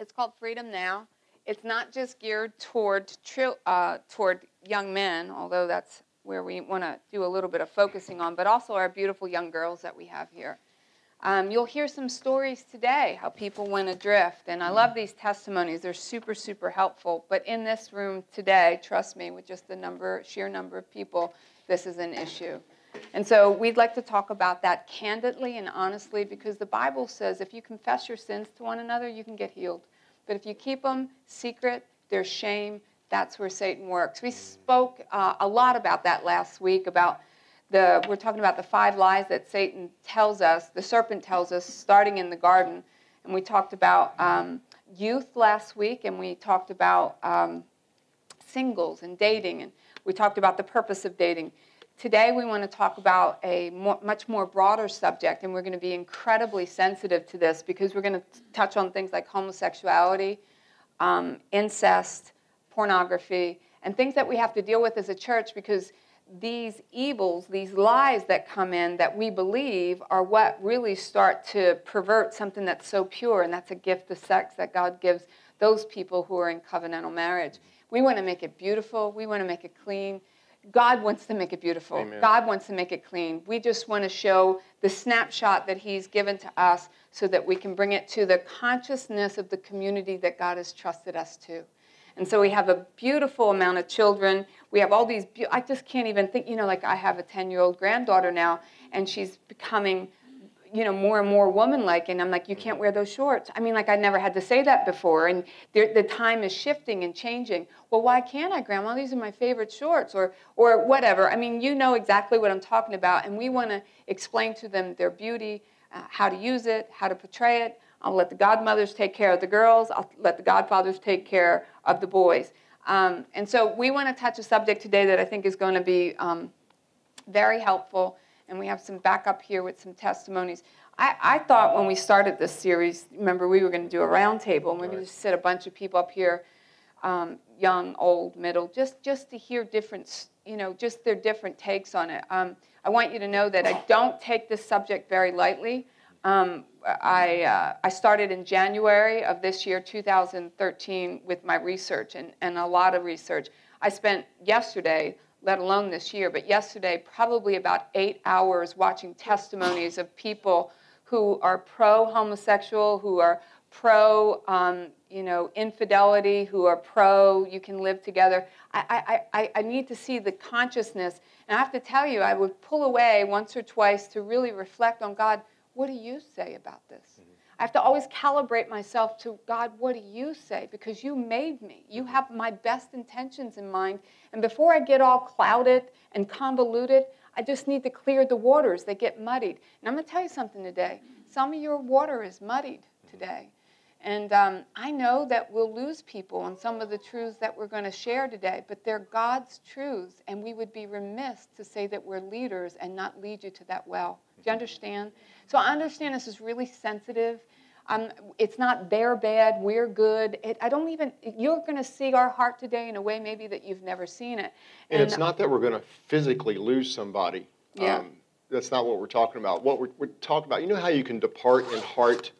It's called Freedom Now. It's not just geared toward uh, toward young men, although that's where we want to do a little bit of focusing on, but also our beautiful young girls that we have here. Um, you'll hear some stories today how people went adrift, and I love these testimonies. They're super, super helpful. But in this room today, trust me, with just the number, sheer number of people, this is an issue. And so we'd like to talk about that candidly and honestly because the Bible says if you confess your sins to one another, you can get healed. But if you keep them secret, there's shame. That's where Satan works. We spoke uh, a lot about that last week about the we're talking about the five lies that Satan tells us, the serpent tells us, starting in the garden, and we talked about um, youth last week, and we talked about um, singles and dating, and we talked about the purpose of dating. Today, we want to talk about a more, much more broader subject, and we're going to be incredibly sensitive to this because we're going to touch on things like homosexuality, um, incest, pornography, and things that we have to deal with as a church because these evils, these lies that come in that we believe are what really start to pervert something that's so pure, and that's a gift of sex that God gives those people who are in covenantal marriage. We want to make it beautiful, we want to make it clean. God wants to make it beautiful. Amen. God wants to make it clean. We just want to show the snapshot that He's given to us so that we can bring it to the consciousness of the community that God has trusted us to. And so we have a beautiful amount of children. We have all these, be- I just can't even think, you know, like I have a 10 year old granddaughter now, and she's becoming you know, more and more woman-like, and I'm like, you can't wear those shorts. I mean, like I never had to say that before, and the time is shifting and changing. Well, why can't I, Grandma? These are my favorite shorts, or or whatever. I mean, you know exactly what I'm talking about, and we want to explain to them their beauty, uh, how to use it, how to portray it. I'll let the godmothers take care of the girls. I'll let the godfathers take care of the boys. Um, and so we want to touch a subject today that I think is going to be um, very helpful and we have some backup here with some testimonies. I, I thought when we started this series, remember we were going to do a roundtable, and we are going to sit a bunch of people up here, um, young, old, middle, just just to hear different, you know, just their different takes on it. Um, I want you to know that I don't take this subject very lightly. Um, I, uh, I started in January of this year, 2013, with my research and, and a lot of research. I spent yesterday let alone this year, but yesterday, probably about eight hours watching testimonies of people who are pro homosexual, who are pro um, you know, infidelity, who are pro you can live together. I, I, I need to see the consciousness. And I have to tell you, I would pull away once or twice to really reflect on God, what do you say about this? Mm-hmm. I have to always calibrate myself to God, what do you say? Because you made me. You have my best intentions in mind. And before I get all clouded and convoluted, I just need to clear the waters. They get muddied. And I'm going to tell you something today. Some of your water is muddied today. And um, I know that we'll lose people on some of the truths that we're going to share today, but they're God's truths, and we would be remiss to say that we're leaders and not lead you to that well. Do you understand? So I understand this is really sensitive. Um, it's not their bad, we're good. It, I don't even, you're going to see our heart today in a way maybe that you've never seen it. And, and it's not that we're going to physically lose somebody. Yeah. Um, that's not what we're talking about. What we're, we're talking about, you know how you can depart in heart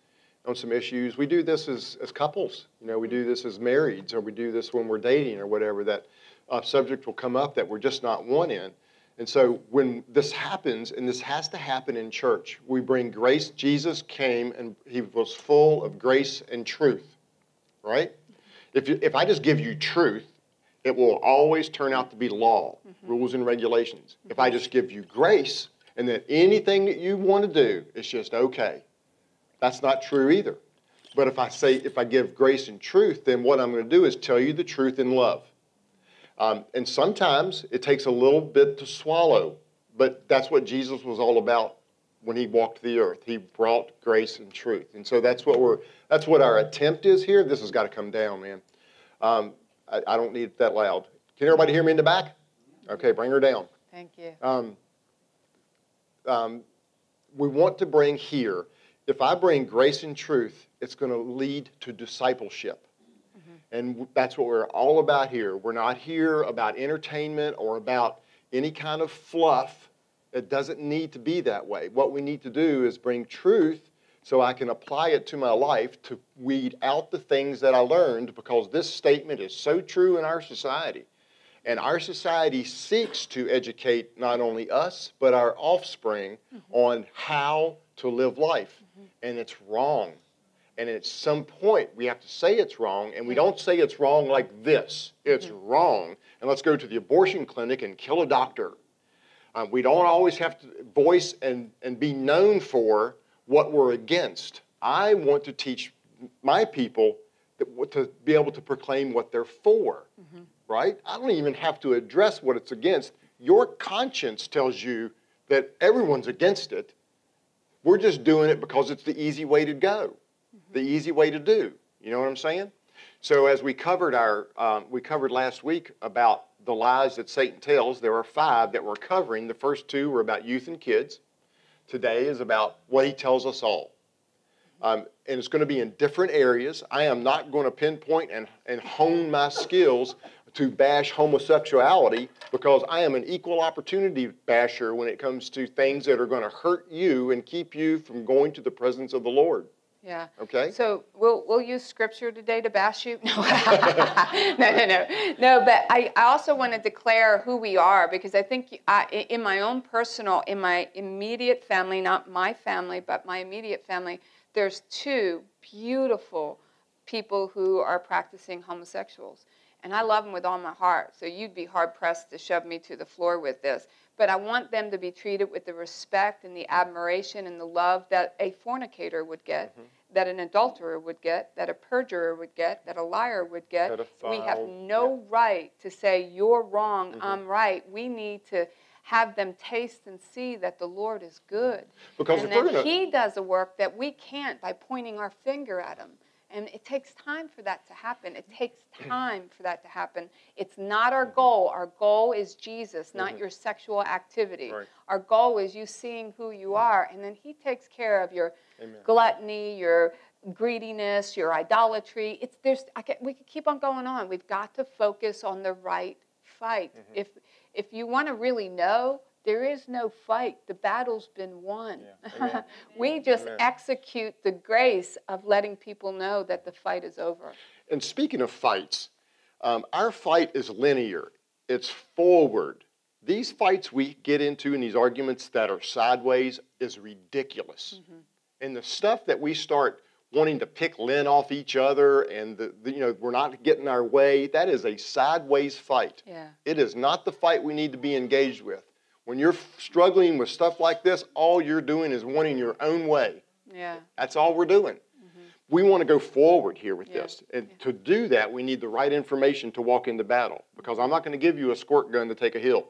on some issues. We do this as, as couples. You know, we do this as marrieds, or we do this when we're dating, or whatever. That a subject will come up that we're just not one in. And so when this happens, and this has to happen in church, we bring grace. Jesus came and he was full of grace and truth, right? If, you, if I just give you truth, it will always turn out to be law, mm-hmm. rules and regulations. Mm-hmm. If I just give you grace, and that anything that you want to do is just okay, that's not true either. But if I say, if I give grace and truth, then what I'm going to do is tell you the truth in love. Um, and sometimes it takes a little bit to swallow, but that's what Jesus was all about when he walked the earth. He brought grace and truth. And so that's what we're that's what our attempt is here. This has got to come down, man. Um, I, I, don't need it that loud. Can everybody hear me in the back? Okay, bring her down. Thank you. Um, um, we want to bring here if I bring grace and truth, it's going to lead to discipleship. And that's what we're all about here. We're not here about entertainment or about any kind of fluff. It doesn't need to be that way. What we need to do is bring truth so I can apply it to my life to weed out the things that I learned because this statement is so true in our society. And our society seeks to educate not only us, but our offspring mm-hmm. on how to live life. Mm-hmm. And it's wrong. And at some point, we have to say it's wrong, and we mm. don't say it's wrong like this. It's mm. wrong. And let's go to the abortion clinic and kill a doctor. Um, we don't always have to voice and, and be known for what we're against. I want to teach my people that, to be able to proclaim what they're for, mm-hmm. right? I don't even have to address what it's against. Your conscience tells you that everyone's against it. We're just doing it because it's the easy way to go, the easy way to do. You know what I'm saying? So as we covered our, um, we covered last week about the lies that Satan tells. There are five that we're covering. The first two were about youth and kids. Today is about what he tells us all. Um, and it's going to be in different areas. I am not going to pinpoint and, and hone my skills to bash homosexuality because I am an equal opportunity basher when it comes to things that are going to hurt you and keep you from going to the presence of the Lord. Yeah. Okay? So we'll we'll use scripture today to bash you. No, no, no, no, no. But I, I also want to declare who we are because I think I, in my own personal, in my immediate family, not my family, but my immediate family, there's two beautiful people who are practicing homosexuals. And I love them with all my heart. So you'd be hard pressed to shove me to the floor with this. But I want them to be treated with the respect and the admiration and the love that a fornicator would get, Mm-hmm. that an adulterer would get, that a perjurer would get, that a liar would get. We have Pedophile, no right to say, you're wrong, Mm-hmm. I'm right. We need to have them taste and see that the Lord is good. Because and that gonna- He does a work that we can't by pointing our finger at Him. And it takes time for that to happen. It mm-hmm. takes mm-hmm. time for that to happen. It's not our mm-hmm. goal. Our goal is Jesus, not your sexual activity. Right. Our goal is you seeing who you are, and then He takes care of your Amen. gluttony, your greediness, your idolatry. It's there's I can, we could keep on going on. We've got to focus on the right fight. Mm-hmm. If if you want to really know, there is no fight. The battle's been won. Amen. we just Amen. execute the grace of letting people know that the fight is over. And speaking of fights, um, our fight is linear. It's forward. These fights we get into and these arguments that are sideways is ridiculous. And the stuff that we start wanting to pick Lynn off each other and the, the, you know we're not getting our way, that is a sideways fight. Yeah. It is not the fight we need to be engaged with. When you're struggling with stuff like this, all you're doing is wanting your own way. Yeah. That's all we're doing. Mm-hmm. We want to go forward here with Yeah. this. And to do that, we need the right information to walk into battle. Because I'm not going to give you a squirt gun to take a hill.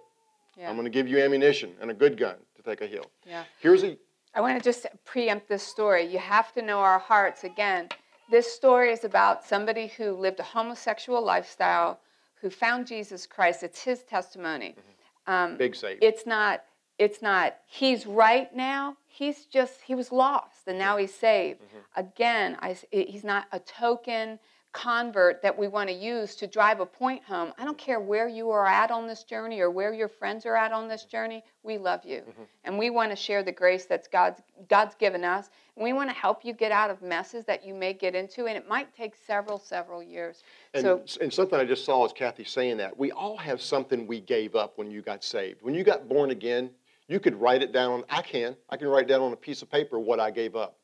Yeah. I'm going to give you ammunition and a good gun to take a hill. Yeah. Here's a I want to just preempt this story. You have to know our hearts. Again, this story is about somebody who lived a homosexual lifestyle, who found Jesus Christ. It's his testimony. Mm-hmm. Um, big save. it's not. It's not. He's right now. He's just. He was lost, and now he's saved. Again, I, he's not a token convert that we want to use to drive a point home. I don't care where you are at on this journey or where your friends are at on this mm-hmm. journey. We love you, mm-hmm. and we want to share the grace that's God's God's given us. And we want to help you get out of messes that you may get into, and it might take several several years. and, so and something I just saw is Cathy saying that. We all have something we gave up when you got saved. When you got born again, you could write it down. I can. I can write down on a piece of paper what I gave up.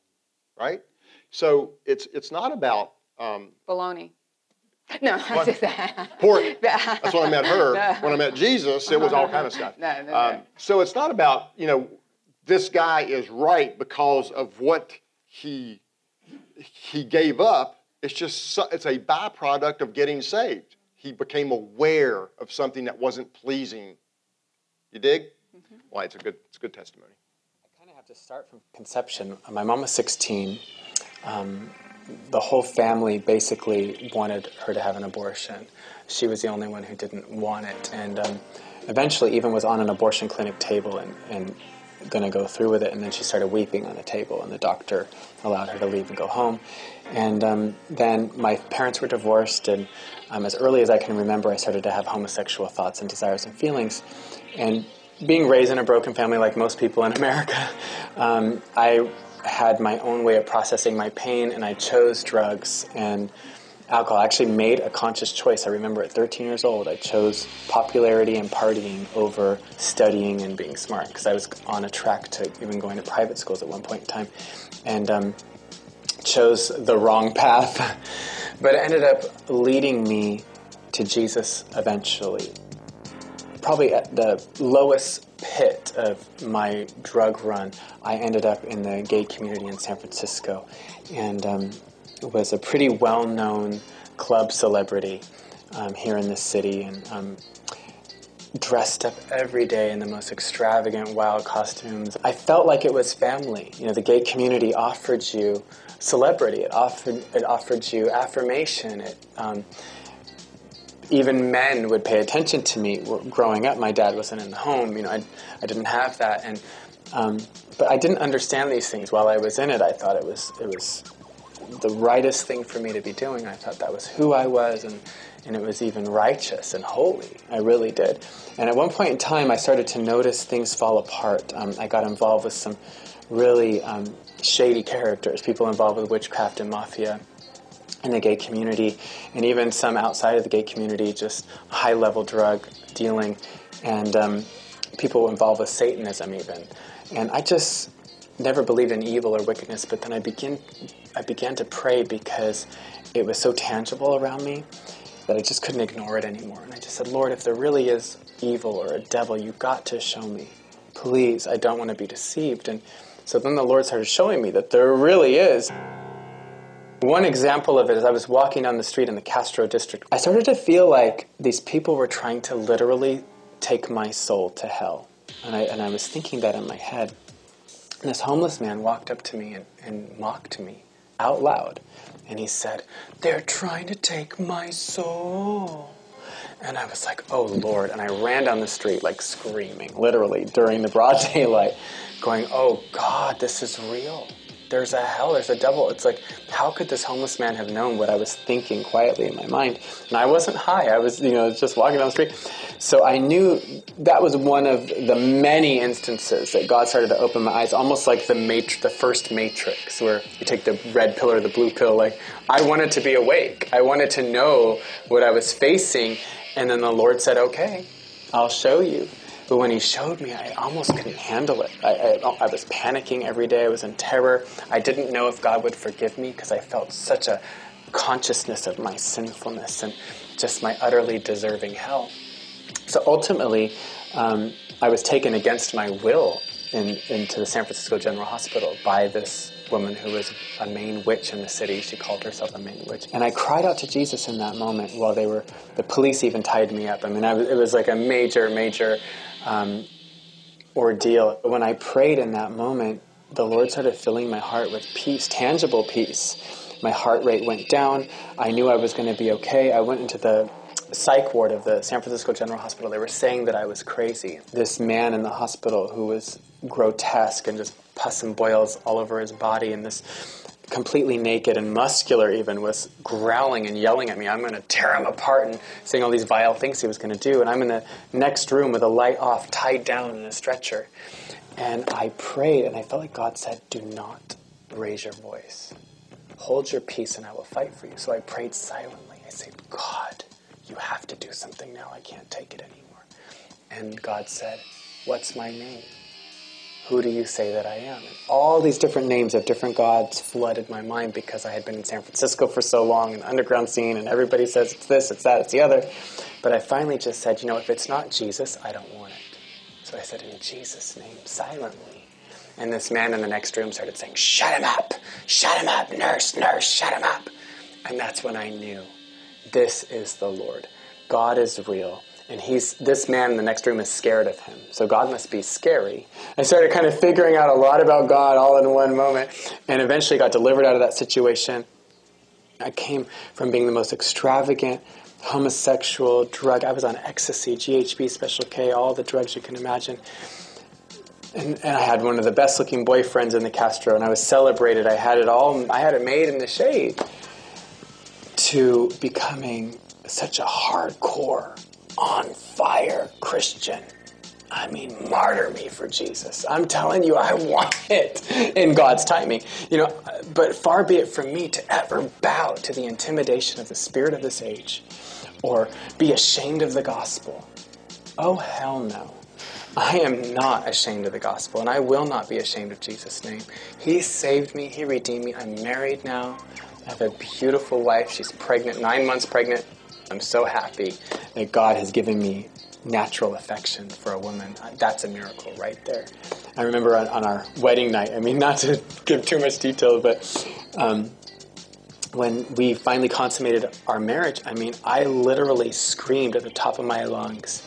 Right? So it's, it's not about. Um, baloney. No, What? just pork. That's when I met her. When I met Jesus, it was all kind of stuff. No, no, no. Um, so it's not about you know this guy is right because of what he he gave up. It's just so- it's a byproduct of getting saved. He became aware of something that wasn't pleasing. You dig? Mm-hmm. Why it's a good it's a good testimony. I kind of have to start from conception. My mom was 16. Um, the whole family basically wanted her to have an abortion. She was the only one who didn't want it. And um, eventually, even was on an abortion clinic table and, and going to go through with it. And then she started weeping on the table, and the doctor allowed her to leave and go home. And um, then my parents were divorced, and um, as early as I can remember, I started to have homosexual thoughts and desires and feelings. And being raised in a broken family, like most people in America, um, I had my own way of processing my pain, and I chose drugs and alcohol. I actually made a conscious choice. I remember at 13 years old, I chose popularity and partying over studying and being smart because I was on a track to even going to private schools at one point in time, and um, chose the wrong path. but it ended up leading me to Jesus eventually. Probably at the lowest pit of my drug run, I ended up in the gay community in San Francisco and um, was a pretty well known club celebrity um, here in the city and um, dressed up every day in the most extravagant, wild costumes. I felt like it was family. You know, the gay community offered you celebrity, it offered, it offered you affirmation. It, um, even men would pay attention to me growing up. My dad wasn't in the home, you know, I, I didn't have that, and um, but I didn't understand these things while I was in it. I thought it was it was the rightest thing for me to be doing. I thought that was who I was, and and it was even righteous and holy. I really did. And at one point in time, I started to notice things fall apart. Um, I got involved with some really um, shady characters, people involved with witchcraft and mafia in the gay community, and even some outside of the gay community, just high level drug dealing, and um, people involved with Satanism, even. And I just never believed in evil or wickedness, but then I begin, I began to pray because it was so tangible around me that I just couldn't ignore it anymore. And I just said, Lord, if there really is evil or a devil, you've got to show me. Please, I don't want to be deceived. And so then the Lord started showing me that there really is. One example of it is I was walking down the street in the Castro district. I started to feel like these people were trying to literally take my soul to hell. And I, and I was thinking that in my head. And this homeless man walked up to me and, and mocked me out loud. And he said, They're trying to take my soul. And I was like, Oh Lord. And I ran down the street, like screaming, literally, during the broad daylight, going, Oh God, this is real there's a hell, there's a devil. It's like, how could this homeless man have known what I was thinking quietly in my mind? And I wasn't high. I was, you know, just walking down the street. So I knew that was one of the many instances that God started to open my eyes, almost like the matri- the first Matrix, where you take the red pill or the blue pill. Like, I wanted to be awake. I wanted to know what I was facing. And then the Lord said, okay, I'll show you. But when he showed me, I almost couldn't handle it. I, I, I was panicking every day. I was in terror. I didn't know if God would forgive me because I felt such a consciousness of my sinfulness and just my utterly deserving hell. So ultimately, um, I was taken against my will in, into the San Francisco General Hospital by this woman who was a main witch in the city. She called herself a main witch. And I cried out to Jesus in that moment while they were, the police even tied me up. I mean, I was, it was like a major, major um, ordeal. When I prayed in that moment, the Lord started filling my heart with peace, tangible peace. My heart rate went down. I knew I was going to be okay. I went into the psych ward of the San Francisco General Hospital. They were saying that I was crazy. This man in the hospital who was grotesque and just pus and boils all over his body, and this completely naked and muscular even was growling and yelling at me. I'm going to tear him apart and saying all these vile things he was going to do. And i'm in the next room with a light off tied down in a stretcher. And i prayed and i felt like god said do not raise your voice. Hold your peace and i will fight for you. So i prayed silently. I said god you have to do something now. I can't take it anymore. And god said what's my name who do you say that I am? And all these different names of different gods flooded my mind because I had been in San Francisco for so long in the underground scene, and everybody says it's this, it's that, it's the other. But I finally just said, you know, if it's not Jesus, I don't want it. So I said, in Jesus' name, silently. And this man in the next room started saying, shut him up, shut him up, nurse, nurse, shut him up. And that's when I knew this is the Lord. God is real and he's this man in the next room is scared of him. So god must be scary. I started kind of figuring out a lot about god all in one moment and eventually got delivered out of that situation. I came from being the most extravagant homosexual drug. I was on ecstasy ghb special k all the drugs you can imagine. And, and i had one of the best looking boyfriends in the castro and i was celebrated. I had it all i had it made in the shade to becoming such a hardcore on fire Christian. I mean, martyr me for Jesus. I'm telling you, I want it in God's timing. You know, but far be it from me to ever bow to the intimidation of the spirit of this age or be ashamed of the gospel. Oh, hell no. I am not ashamed of the gospel, and I will not be ashamed of Jesus' name. He saved me, He redeemed me. I'm married now. I have a beautiful wife. She's pregnant, nine months pregnant. I'm so happy that God has given me natural affection for a woman. That's a miracle right there. I remember on, on our wedding night, I mean, not to give too much detail, but um, when we finally consummated our marriage, I mean, I literally screamed at the top of my lungs,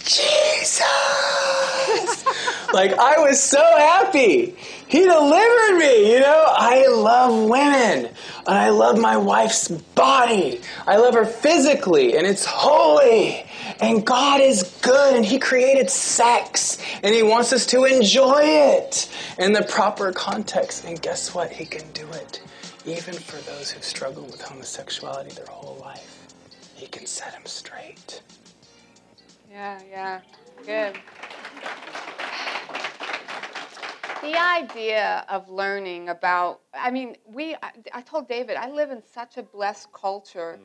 Jesus! like, I was so happy. He delivered me, you know? I love women. And I love my wife's body. I love her physically, and it's holy. And God is good, and He created sex, and He wants us to enjoy it in the proper context. And guess what? He can do it even for those who've struggled with homosexuality their whole life. He can set them straight. Yeah, yeah. Good. The idea of learning about, I mean, we, I, I told David, I live in such a blessed culture.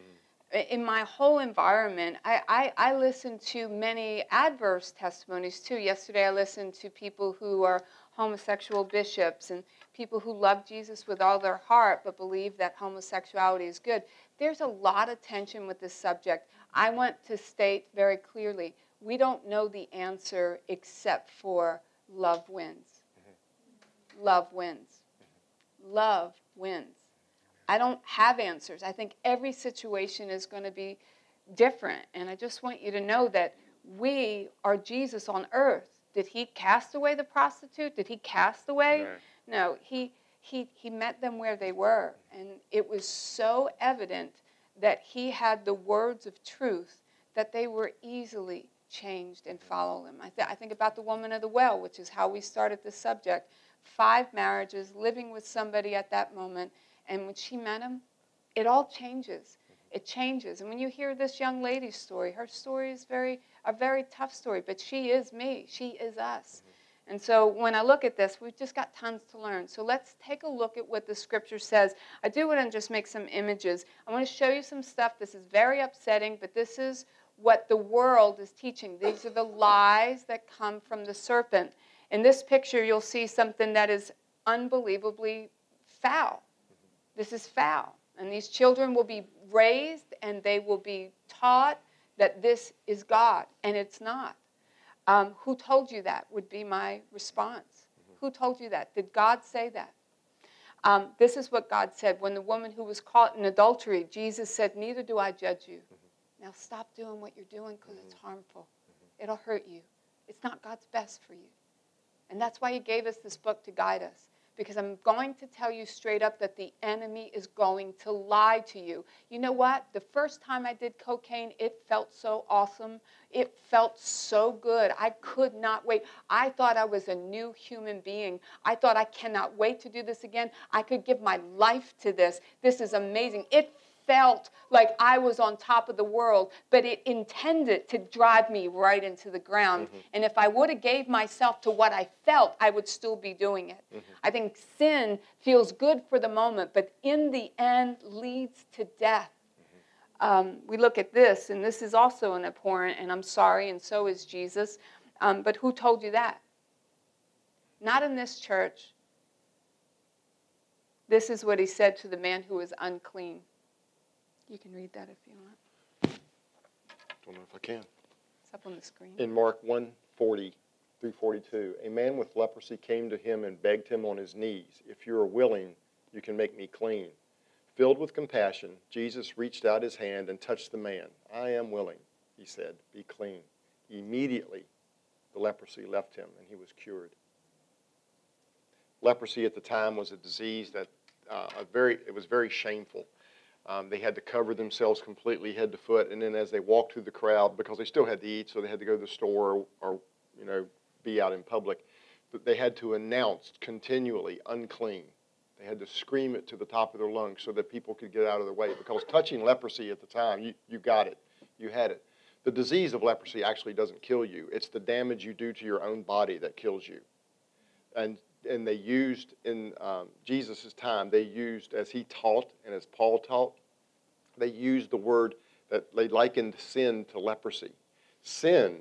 Mm. In my whole environment, I, I, I listen to many adverse testimonies too. Yesterday, I listened to people who are homosexual bishops and people who love Jesus with all their heart but believe that homosexuality is good. There's a lot of tension with this subject. I want to state very clearly we don't know the answer except for love wins. Love wins. Love wins. I don't have answers. I think every situation is going to be different. And I just want you to know that we are Jesus on earth. Did he cast away the prostitute? Did he cast away? No, he, he, he met them where they were. And it was so evident that he had the words of truth that they were easily changed and follow him. I, th- I think about the woman of the well, which is how we started this subject. Five marriages, living with somebody at that moment. And when she met him, it all changes. It changes. And when you hear this young lady's story, her story is very a very tough story, but she is me. She is us. And so when I look at this, we've just got tons to learn. So let's take a look at what the scripture says. I do want to just make some images. I want to show you some stuff. This is very upsetting, but this is what the world is teaching. These are the lies that come from the serpent. In this picture, you'll see something that is unbelievably foul. This is foul. And these children will be raised and they will be taught that this is God, and it's not. Um, who told you that would be my response. Who told you that? Did God say that? Um, this is what God said. When the woman who was caught in adultery, Jesus said, Neither do I judge you. Now stop doing what you're doing because it's harmful. It'll hurt you. It's not God's best for you. And that's why He gave us this book to guide us because I'm going to tell you straight up that the enemy is going to lie to you. You know what? The first time I did cocaine, it felt so awesome. It felt so good. I could not wait. I thought I was a new human being. I thought I cannot wait to do this again. I could give my life to this. This is amazing. It felt like I was on top of the world, but it intended to drive me right into the ground. Mm-hmm. And if I would have gave myself to what I felt, I would still be doing it. Mm-hmm. I think sin feels good for the moment, but in the end leads to death. Mm-hmm. Um, we look at this, and this is also an abhorrent, and I'm sorry, and so is Jesus. Um, but who told you that? Not in this church. This is what he said to the man who was unclean. You can read that if you want. Don't know if I can. It's up on the screen. In Mark 140 through 42, a man with leprosy came to him and begged him on his knees, If you are willing, you can make me clean. Filled with compassion, Jesus reached out his hand and touched the man. I am willing, he said, be clean. Immediately, the leprosy left him and he was cured. Leprosy at the time was a disease that uh, a very, it was very shameful. Um, they had to cover themselves completely head to foot, and then as they walked through the crowd, because they still had to eat, so they had to go to the store or, or you know be out in public, but they had to announce continually unclean. They had to scream it to the top of their lungs so that people could get out of their way. Because touching leprosy at the time, you, you got it, you had it. the disease of leprosy actually doesn't kill you. It's the damage you do to your own body that kills you. And and they used in um, Jesus' time, they used as he taught and as Paul taught, they used the word that they likened sin to leprosy. Sin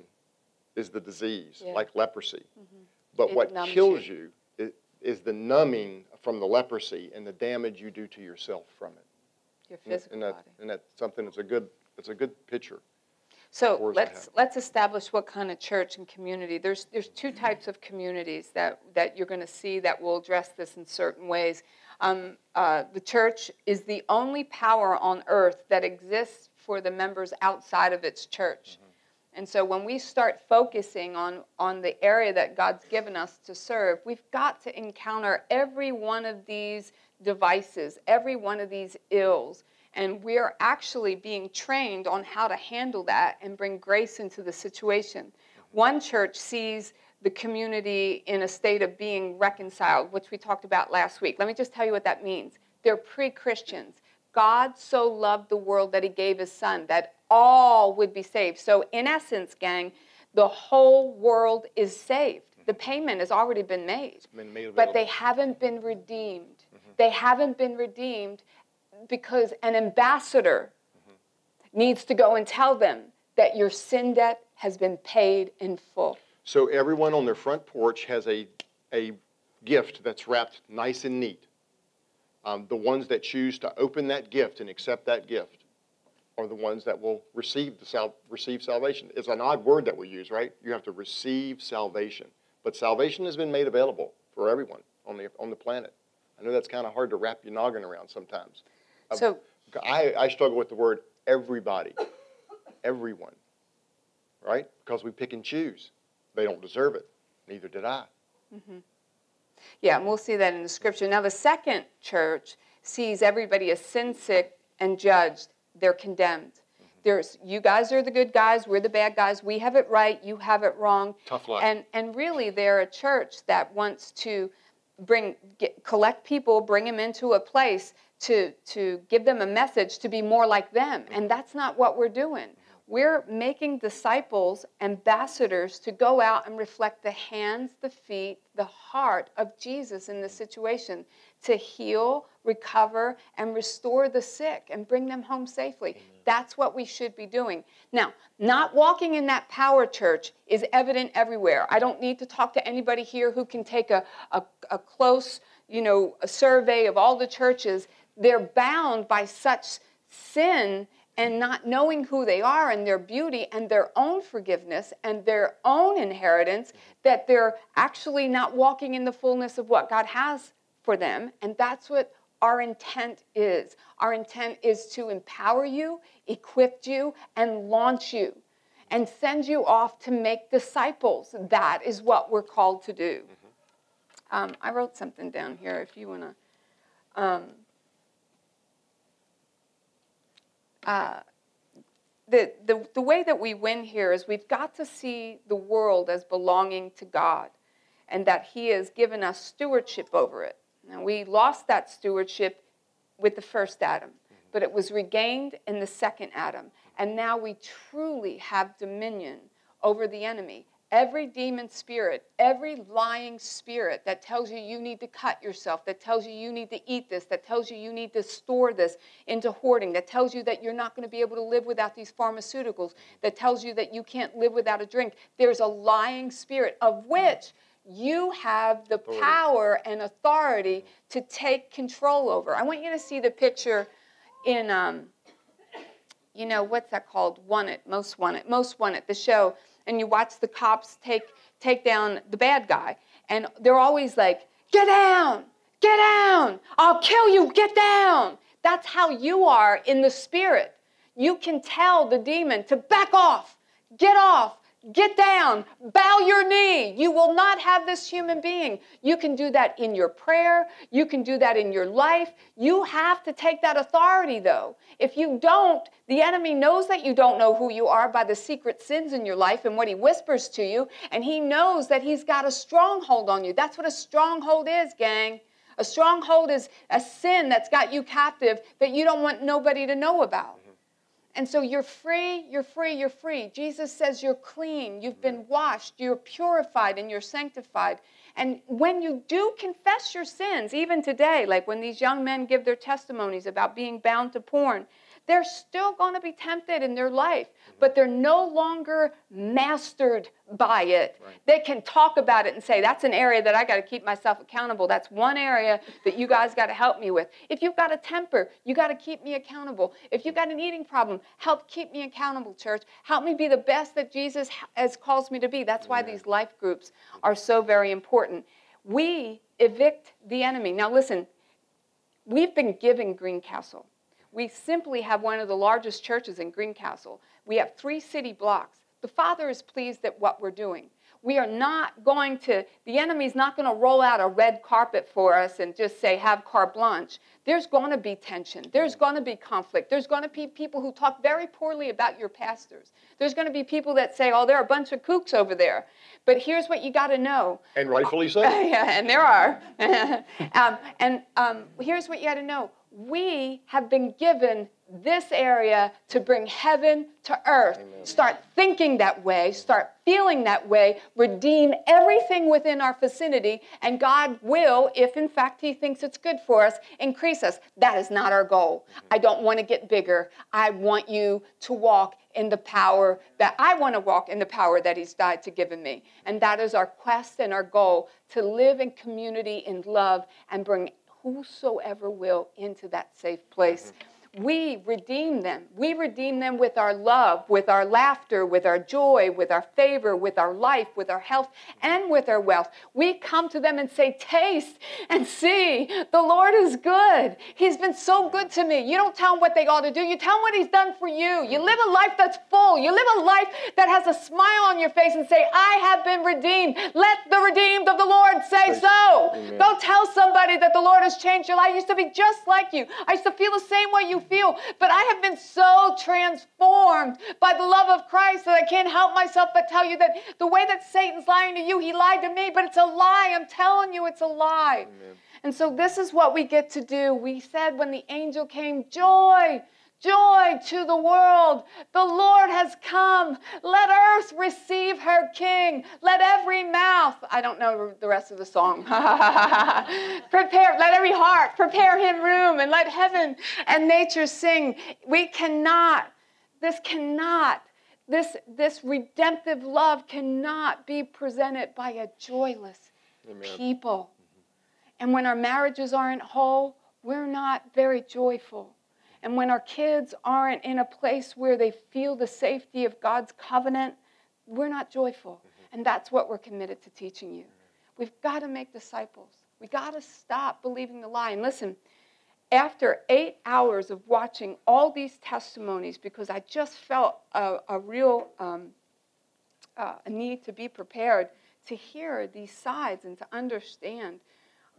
is the disease, Yeah. like leprosy. But It what kills you. you is, is the numbing from the leprosy and the damage you do to yourself from it. Your And- physical and that, body. and that's something that's a good it's a good picture. So let's let's establish what kind of church and community. There's there's two types of communities that that you're going to see that will address this in certain ways. Um, uh, the church is the only power on earth that exists for the members outside of its church. And so when we start focusing on, on the area that God's given us to serve, we've got to encounter every one of these devices, every one of these ills. And we are actually being trained on how to handle that and bring grace into the situation. One church sees the community in a state of being reconciled, which we talked about last week. Let me just tell you what that means. They're pre Christians. God so loved the world that he gave his son that all would be saved. So, in essence, gang, the whole world is saved. Mm-hmm. The payment has already been made. been made but they haven't been redeemed. Mm-hmm. They haven't been redeemed because an ambassador needs to go and tell them that your sin debt has been paid in full. So everyone on their front porch has a, a gift that's wrapped nice and neat. Um, the ones that choose to open that gift and accept that gift are the ones that will receive the sal- receive salvation. It's an odd word that we use, right? You have to receive salvation, but salvation has been made available for everyone on the on the planet. I know that's kind of hard to wrap your noggin around sometimes. So, I, I struggle with the word everybody, everyone, right? Because we pick and choose. They don't deserve it. Neither did I. Mm-hmm. yeah, and we'll see that in the scripture. Now, the second church sees everybody as sin sick and judged. They're condemned. Mm-hmm. There's you guys are the good guys, we're the bad guys. We have it right, you have it wrong. Tough luck. And and really, they're a church that wants to bring get, collect people, bring them into a place to to give them a message to be more like them. Mm-hmm. And that's not what we're doing. We're making disciples, ambassadors to go out and reflect the hands, the feet, the heart of Jesus in the situation to heal, recover, and restore the sick and bring them home safely. That's what we should be doing. Now, not walking in that power church is evident everywhere. I don't need to talk to anybody here who can take a, a, a close, you know, a survey of all the churches. They're bound by such sin and not knowing who they are and their beauty and their own forgiveness and their own inheritance that they're actually not walking in the fullness of what God has for them. And that's what our intent is. Our intent is to empower you, equip you, and launch you and send you off to make disciples. That is what we're called to do. Um, I wrote something down here if you want to. Um, the, the, the way that we win here is we've got to see the world as belonging to God and that He has given us stewardship over it. Now, we lost that stewardship with the first Adam, but it was regained in the second Adam. And now we truly have dominion over the enemy. Every demon spirit, every lying spirit that tells you you need to cut yourself, that tells you you need to eat this, that tells you you need to store this into hoarding, that tells you that you're not going to be able to live without these pharmaceuticals, that tells you that you can't live without a drink. There's a lying spirit of which you have the power and authority to take control over. I want you to see the picture in, um, you know, what's that called? Wanted, Most Wanted, Most Wanted, the show. And you watch the cops take take down the bad guy, and they're always like, "Get down, get down! I'll kill you! Get down!" That's how you are in the spirit. You can tell the demon to back off, get off, Get down, bow your knee. You will not have this human being. You can do that in your prayer. You can do that in your life. You have to take that authority, though. If you don't, the enemy knows that you don't know who you are by the secret sins in your life and what he whispers to you, and he knows that he's got a stronghold on you. That's what a stronghold is, gang. A stronghold is a sin that's got you captive that you don't want nobody to know about. And so you're free, you're free, you're free. Jesus says you're clean, you've been washed, you're purified, and you're sanctified. And when you do confess your sins, even today, like when these young men give their testimonies about being bound to porn, they're still going to be tempted in their life, but they're no longer mastered by it. Right. They can talk about it and say, That's an area that I got to keep myself accountable. That's one area that you guys got to help me with. If you've got a temper, you got to keep me accountable. If you've got an eating problem, help keep me accountable, church. Help me be the best that Jesus has calls me to be. That's why these life groups are so very important. We evict the enemy. Now, listen, we've been given Greencastle. We simply have one of the largest churches in Greencastle. We have three city blocks. The Father is pleased at what we're doing. We are not going to, the enemy's not going to roll out a red carpet for us and just say, have carte blanche. There's going to be tension. There's going to be conflict. There's going to be people who talk very poorly about your pastors. There's going to be people that say, oh, there are a bunch of kooks over there. But here's what you got to know And rightfully so. yeah, and there are. um, and um, here's what you got to know we have been given this area to bring heaven to earth. Start thinking that way, start feeling that way, redeem everything within our vicinity, and God will, if in fact He thinks it's good for us, increase us. That is not our goal. I don't want to get bigger. I want you to walk in the power that I want to walk in the power that He's died to give in me. And that is our quest and our goal to live in community in love and bring whosoever will into that safe place. Mm-hmm. We redeem them. We redeem them with our love, with our laughter, with our joy, with our favor, with our life, with our health, and with our wealth. We come to them and say, Taste and see, the Lord is good. He's been so good to me. You don't tell them what they ought to do, you tell them what He's done for you. You live a life that's full. You live a life that has a smile on your face and say, I have been redeemed. Let the redeemed of the Lord say Praise- so. Amen. Go tell somebody that the Lord has changed your life. I used to be just like you. I used to feel the same way you feel, but I have been so transformed by the love of Christ that I can't help myself but tell you that the way that Satan's lying to you, he lied to me, but it's a lie. I'm telling you, it's a lie. Amen. And so this is what we get to do. We said when the angel came, joy. Joy to the world. The Lord has come. Let earth receive her king. Let every mouth, I don't know the rest of the song. prepare, let every heart prepare him room and let heaven and nature sing. We cannot, this cannot, this, this redemptive love cannot be presented by a joyless Amen. people. And when our marriages aren't whole, we're not very joyful. And when our kids aren't in a place where they feel the safety of God's covenant, we're not joyful. And that's what we're committed to teaching you. We've got to make disciples. We got to stop believing the lie. And listen, after eight hours of watching all these testimonies, because I just felt a, a real um, uh, a need to be prepared to hear these sides and to understand.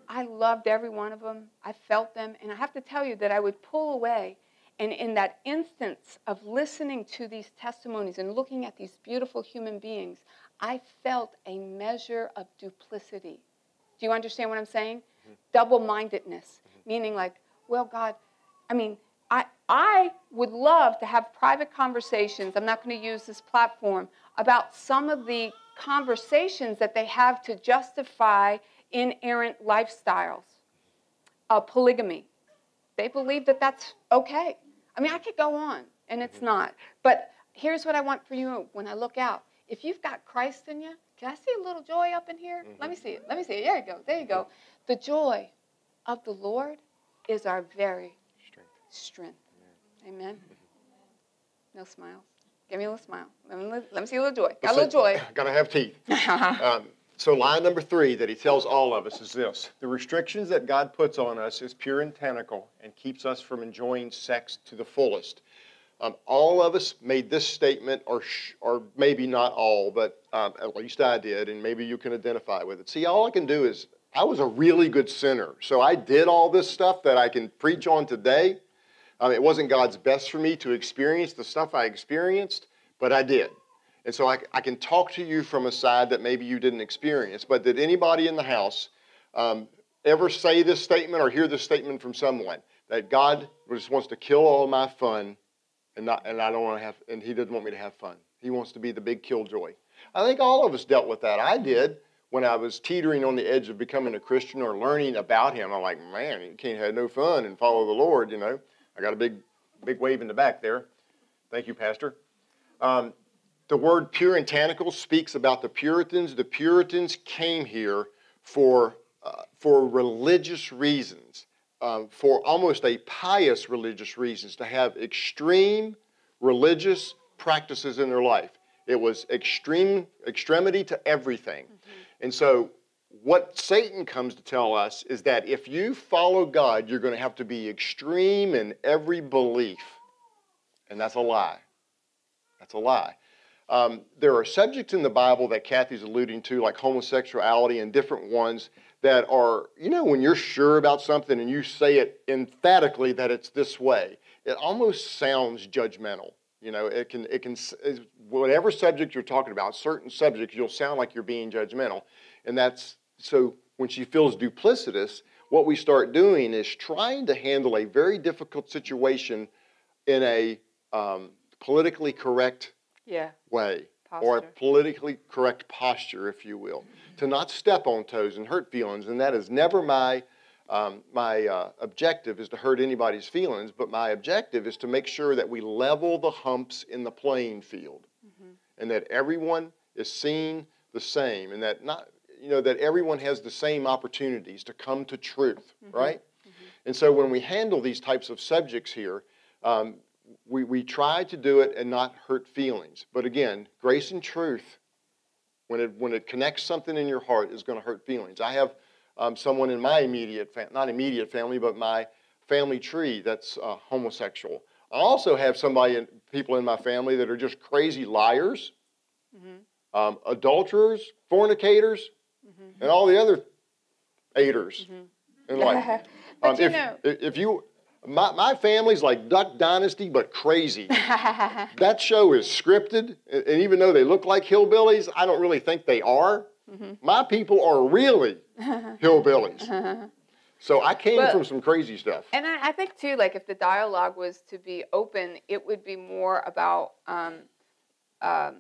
I loved every one of them. I felt them. And I have to tell you that I would pull away. And in that instance of listening to these testimonies and looking at these beautiful human beings, I felt a measure of duplicity. Do you understand what I'm saying? Mm-hmm. Double mindedness, mm-hmm. meaning like, well, God, I mean, I, I would love to have private conversations. I'm not going to use this platform about some of the conversations that they have to justify inerrant lifestyles. Uh, polygamy. They believe that that's okay. I mean, I could go on, and it's not. But here's what I want for you when I look out. If you've got Christ in you, can I see a little joy up in here? Let me see it. Let me see it. There you go. There you go. The joy of the Lord is our very Strength. strength. Amen. No smiles. Give me a little smile. Let me, let me see a little joy. Got a little joy. Got to have teeth. Um, so line number three that he tells all of us is this: the restrictions that God puts on us is pure and technical and keeps us from enjoying sex to the fullest. Um, all of us made this statement, or sh- or maybe not all, but um, at least I did, and maybe you can identify with it. See, all I can do is I was a really good sinner, so I did all this stuff that I can preach on today. Um, it wasn't God's best for me to experience the stuff I experienced, but I did. And so I, I can talk to you from a side that maybe you didn't experience. But did anybody in the house um, ever say this statement or hear this statement from someone that God just wants to kill all my fun and not and I don't want to have and he doesn't want me to have fun. He wants to be the big killjoy. I think all of us dealt with that. I did when I was teetering on the edge of becoming a Christian or learning about him. I'm like, man, you can't have no fun and follow the Lord, you know. I got a big big wave in the back there. Thank you, Pastor. Um, the word puritanical speaks about the Puritans. The Puritans came here for, uh, for religious reasons, um, for almost a pious religious reasons, to have extreme religious practices in their life. It was extreme extremity to everything. Mm-hmm. And so what Satan comes to tell us is that if you follow God, you're going to have to be extreme in every belief. And that's a lie. That's a lie. Um, there are subjects in the Bible that Cathy's alluding to, like homosexuality and different ones that are, you know, when you're sure about something and you say it emphatically that it's this way, it almost sounds judgmental. You know, it can, it can, whatever subject you're talking about, certain subjects, you'll sound like you're being judgmental. And that's, so when she feels duplicitous, what we start doing is trying to handle a very difficult situation in a um, politically correct yeah. way posture. or a politically correct posture, if you will, to not step on toes and hurt feelings. And that is never my um, my uh, objective is to hurt anybody's feelings, but my objective is to make sure that we level the humps in the playing field, mm-hmm. and that everyone is seen the same, and that not you know that everyone has the same opportunities to come to truth, mm-hmm. right? Mm-hmm. And so when we handle these types of subjects here, um, we, we try to do it and not hurt feelings. But again, grace and truth, when it, when it connects something in your heart, is going to hurt feelings. I have um, someone in my immediate, fam- not immediate family, but my family tree that's uh, homosexual. I also have somebody, in, people in my family that are just crazy liars, mm-hmm. um, adulterers, fornicators, mm-hmm. and all the other aiders mm-hmm. in life. um, if, know, if you my, my family's like Duck Dynasty, but crazy. that show is scripted, and even though they look like hillbillies, I don't really think they are. Mm-hmm. My people are really hillbillies. So I came but, from some crazy stuff. And I, I, think too, like if the dialogue was to be open, it would be more about um, um,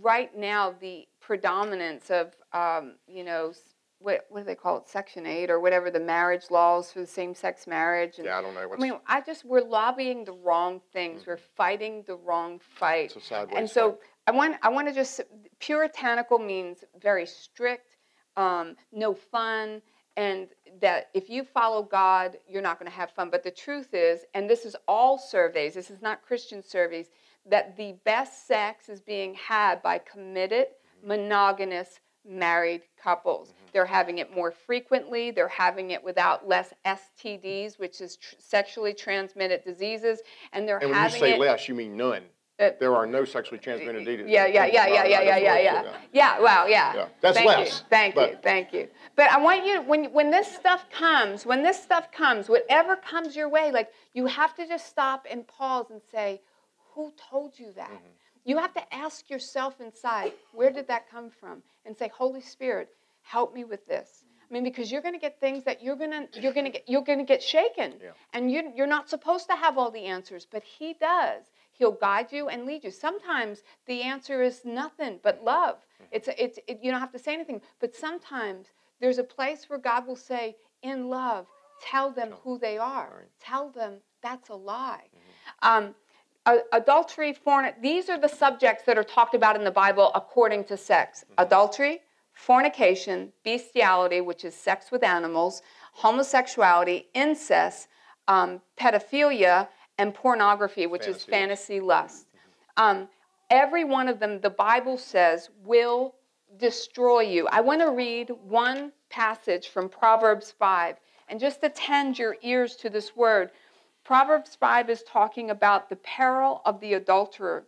right now the predominance of um, you know what, what do they call it, Section 8 or whatever, the marriage laws for the same sex marriage. And, yeah, I don't know. What's... I mean, I just, we're lobbying the wrong things. Mm-hmm. We're fighting the wrong fight. It's a sideways And so fight. I want, I want to just, puritanical means very strict, um, no fun, and that if you follow God, you're not going to have fun. But the truth is, and this is all surveys, this is not Christian surveys, that the best sex is being had by committed, mm-hmm. monogamous, married couples. Mm-hmm. They're having it more frequently, they're having it without less STDs, which is tr- sexually transmitted diseases, and they're and having when you say it, less, you mean none. Uh, there are no sexually transmitted diseases. Yeah, yeah, yeah, yeah, yeah, yeah, yeah, yeah. Yeah, well, yeah. yeah. That's thank less. You, thank you, thank you. But I want you, when, when this stuff comes, when this stuff comes, whatever comes your way, like you have to just stop and pause and say, who told you that? Mm-hmm. You have to ask yourself inside, where did that come from? And say, Holy Spirit, help me with this. I mean, because you're going to get things that you're going to you're going to get you're going to get shaken, yeah. and you, you're not supposed to have all the answers, but He does. He'll guide you and lead you. Sometimes the answer is nothing but love. Mm-hmm. It's it's it, you don't have to say anything, but sometimes there's a place where God will say, in love, tell them who they are. Tell them that's a lie. Mm-hmm. Um, adultery, fornication, these are the subjects that are talked about in the Bible according to sex. Mm-hmm. Adultery, fornication, bestiality, which is sex with animals, homosexuality, incest, um, pedophilia, and pornography, which fantasy. is fantasy lust. Mm-hmm. Um, every one of them, the Bible says, will destroy you. I want to read one passage from Proverbs 5 and just attend your ears to this word. Proverbs 5 is talking about the peril of the adulterer.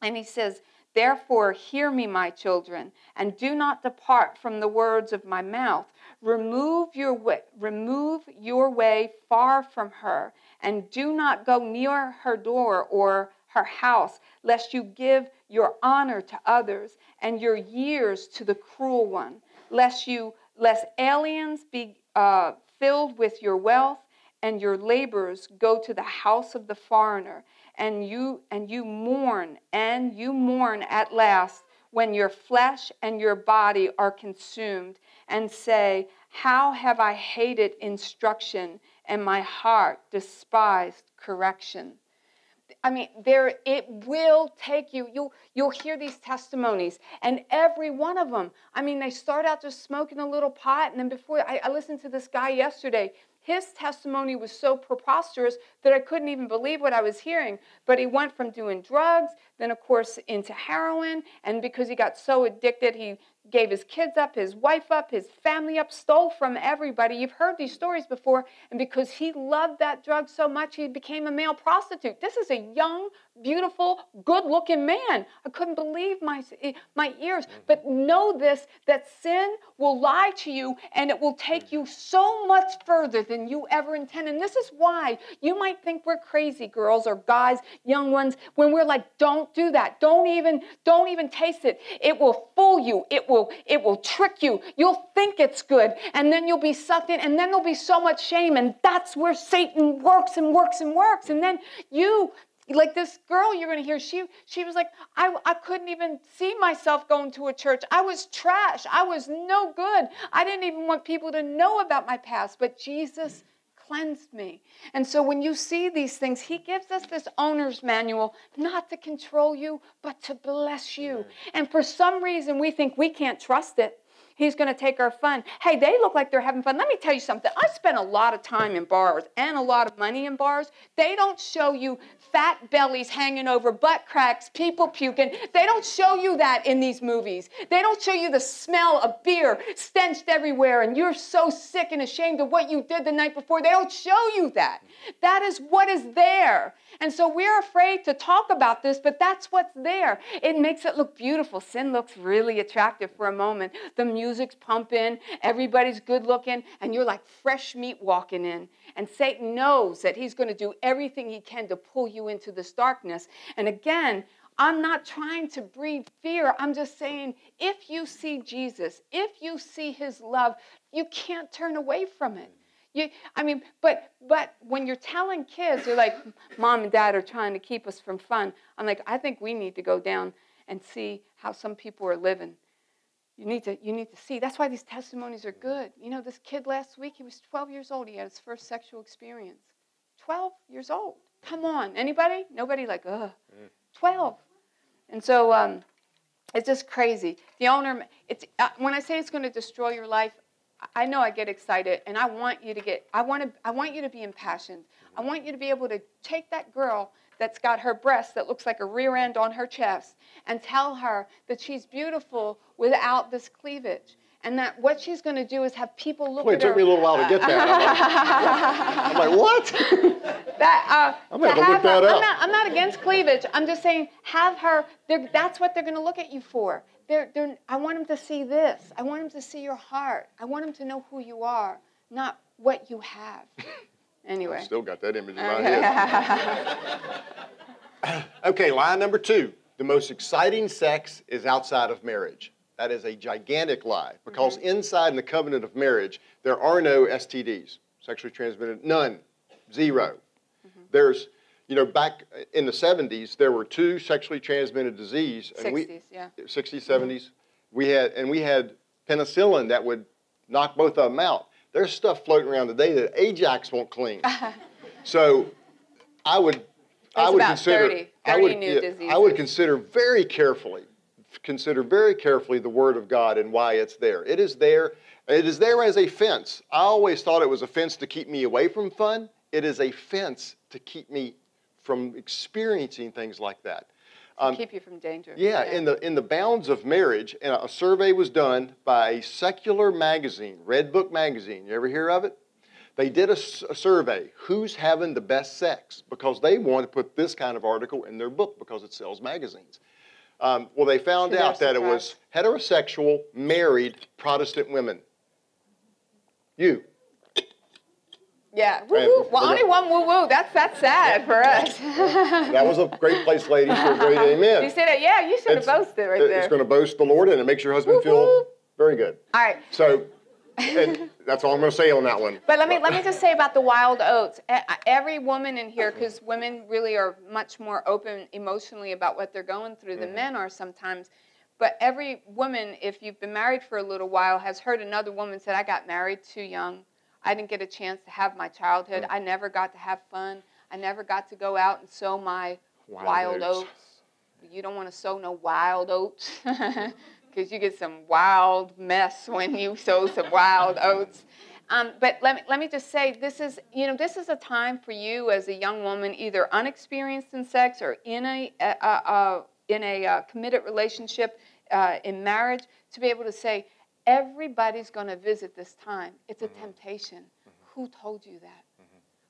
And he says, Therefore, hear me, my children, and do not depart from the words of my mouth. Remove your way, remove your way far from her, and do not go near her door or her house, lest you give your honor to others and your years to the cruel one, lest you lest aliens be uh, filled with your wealth and your labors go to the house of the foreigner, and you and you mourn and you mourn at last when your flesh and your body are consumed and say, How have I hated instruction and my heart despised correction? I mean, there it will take you. You'll you'll hear these testimonies, and every one of them. I mean, they start out just smoking a little pot, and then before I, I listened to this guy yesterday. His testimony was so preposterous that I couldn't even believe what I was hearing. But he went from doing drugs, then of course into heroin, and because he got so addicted, he gave his kids up, his wife up, his family up, stole from everybody. You've heard these stories before. And because he loved that drug so much, he became a male prostitute. This is a young, beautiful, good looking man. I couldn't believe my, my ears. Mm-hmm. But know this that sin will lie to you and it will take you so much further than you ever intend. And this is why you might think we're crazy, girls or guys, young ones, when we're like, don't do that. Don't even, don't even taste it. It will fool you. It will will it will trick you. You'll think it's good, and then you'll be sucked in, and then there'll be so much shame, and that's where Satan works and works and works. And then you like this girl you're going to hear she she was like I, I couldn't even see myself going to a church i was trash i was no good i didn't even want people to know about my past but jesus cleansed me. And so when you see these things, He gives us this owner's manual not to control you, but to bless you. And for some reason, we think we can't trust it. He's going to take our fun. Hey, they look like they're having fun. Let me tell you something. I spent a lot of time in bars and a lot of money in bars. They don't show you fat bellies hanging over butt cracks, people puking. They don't show you that in these movies. They don't show you the smell of beer stenched everywhere and you're so sick and ashamed of what you did the night before. They don't show you that. That is what is there. And so we're afraid to talk about this, but that's what's there. It makes it look beautiful. Sin looks really attractive for a moment. The music's pumping, everybody's good looking, and you're like fresh meat walking in. And Satan knows that he's going to do everything he can to pull you into this darkness. And again, I'm not trying to breed fear. I'm just saying if you see Jesus, if you see his love, you can't turn away from it. You, I mean, but but when you're telling kids, you're like, mom and dad are trying to keep us from fun. I'm like, I think we need to go down and see how some people are living. You need to you need to see. That's why these testimonies are good. You know, this kid last week, he was 12 years old. He had his first sexual experience. 12 years old. Come on, anybody? Nobody like, ugh. 12. And so um, it's just crazy. The owner, it's uh, when I say it's going to destroy your life, I know I get excited and I want you to get I want to I want you to be impassioned. I want you to be able to take that girl that's got her breast that looks like a rear end on her chest and tell her that she's beautiful without this cleavage. And that what she's going to do is have people look Wait, at it took her. me a little while to get that. I'm like, I'm like what? that, uh, I'm gonna to look that her- up. I'm not, I'm not against cleavage. I'm just saying, have her. That's what they're going to look at you for. They're, they're, I want them to see this. I want them to see your heart. I want them to know who you are, not what you have. Anyway. Still got that image in my head. Okay, lie number two. The most exciting sex is outside of marriage. That is a gigantic lie because Mm-hmm. inside in the covenant of marriage, there are no STDs, sexually transmitted, none, 0 Mm-hmm. There's, you know, back in the 70s, there were two sexually transmitted disease. And we, 60s, yeah. 60s, 70s. We had, and we had penicillin that would knock both of them out. There's stuff floating around today that Ajax won't clean. so I would, I would consider, 30 I would, new yeah, I would consider very carefully, consider very carefully the Word of God and why it's there. It is there. It is there as a fence. I always thought it was a fence to keep me away from fun. It is a fence to keep me from experiencing things like that. Um, Keep you from danger. yeah, in the in the bounds of marriage, and a survey was done by a secular magazine, Redbook magazine. You ever hear of it? They did a survey. Who's having the best sex? Because they want to put this kind of article in their book because it sells magazines. Um, well, they found out that it was heterosexual, married Protestant women. You. Yeah. Woo woo. Well, only one woo woo. That's that's sad for us. That was a great place, ladies, for a great amen. you say that? Yeah, you should have boasted right there. It's there. going to boast the Lord and it makes your husband Woo, feel very good. All right. So And that's all I'm going to say on that one. But let me let me just say about the wild oats. Every woman in here, because women really are much more open emotionally about what they're going through than mm-hmm. men are sometimes. But every woman, if you've been married for a little while, has heard another woman say, "I got married too young. I didn't get a chance to have my childhood. I never got to have fun. I never got to go out and sow my Wild wild, oats." oats. You don't want to sow no wild oats." Because you get some wild mess when you sow some wild oats. Um, but let me, let me just say, this is, you know, this is a time for you as a young woman, either unexperienced in sex or in a, uh, uh, in a uh, committed relationship uh, in marriage, to be able to say, everybody's going to visit this time. It's a temptation. Who told you that?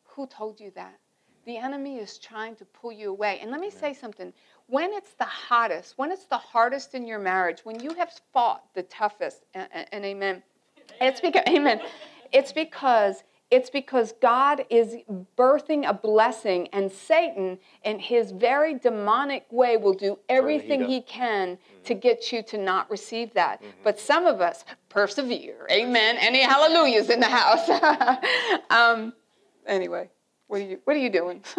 Who told you that? The enemy is trying to pull you away. And let me say something. When it's the hottest, when it's the hardest in your marriage, when you have fought the toughest, and, and- and amen, it's because, amen. It's because it's because God is birthing a blessing, and Satan, in his very demonic way, will do everything he can to get you to not receive that. But some of us persevere. Amen. Any hallelujahs in the house. um, anyway, what are you what are you doing?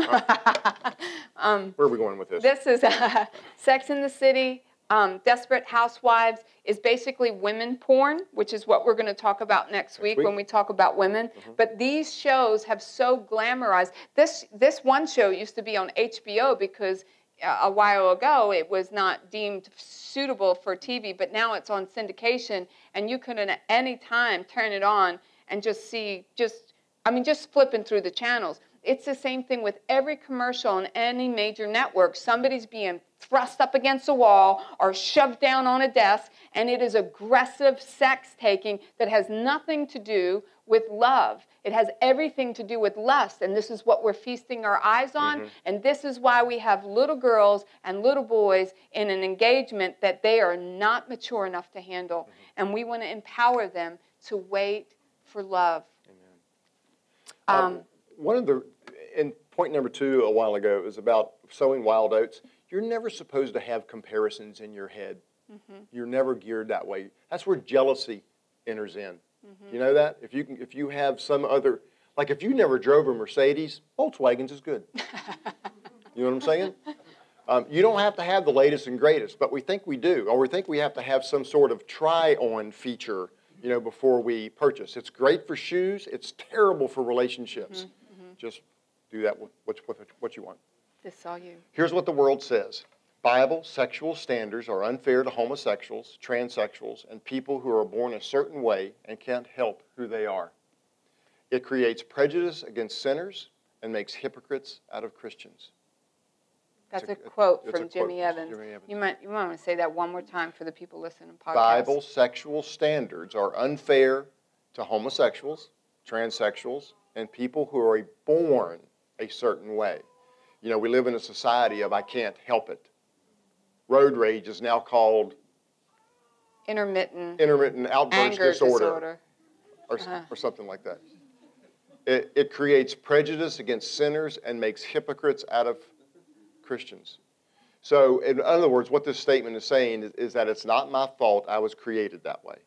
Where are we going with this? This is uh, Sex in the City. Um, Desperate Housewives is basically women porn, which is what we're going to talk about next, week, week. when we talk about women. But these shows have so glamorized. This this one show used to be on HBO because a while ago it was not deemed suitable for TV, but now it's on syndication, and you can at any time turn it on and just see just I mean, just flipping through the channels. It's the same thing with every commercial on any major network. Somebody's being thrust up against a wall or shoved down on a desk, and it is aggressive sex taking that has nothing to do with love. It has everything to do with lust, and this is what we're feasting our eyes on. And this is why we have little girls and little boys in an engagement that they are not mature enough to handle. And we want to empower them to wait for love. Um, One of the, and point number two a while ago was about sowing wild oats. You're never supposed to have comparisons in your head. Mm-hmm. You're never geared that way. That's where jealousy enters in. Mm-hmm. You know that? If you can, if you have some other, like if you never drove a Mercedes, Volkswagens is good. you know what I'm saying? Um, you don't have to have the latest and greatest, but we think we do, or we think we have to have some sort of try-on feature, you know, before we purchase. It's great for shoes. It's terrible for relationships. Just do that with what, what, what you want. this saw you. Here's what the world says Bible sexual standards are unfair to homosexuals, transsexuals, and people who are born a certain way and can't help who they are. It creates prejudice against sinners and makes hypocrites out of Christians. That's a, a- quote a from quote Jimmy from Evans. Jimmy Evans. You might you might want to say that one more time for the people listening to podcasts. Bible sexual standards are unfair to homosexuals, transsexuals, and people who are born a certain way. You know, we live in a society of I can't help it. Road rage is now called intermittent intermittent outburst disorder, disorder. Or, Uh-huh. or something like that. It, it creates prejudice against sinners and makes hypocrites out of Christians. So, in other words, what this statement is saying is, is that it's not my fault I was created that way.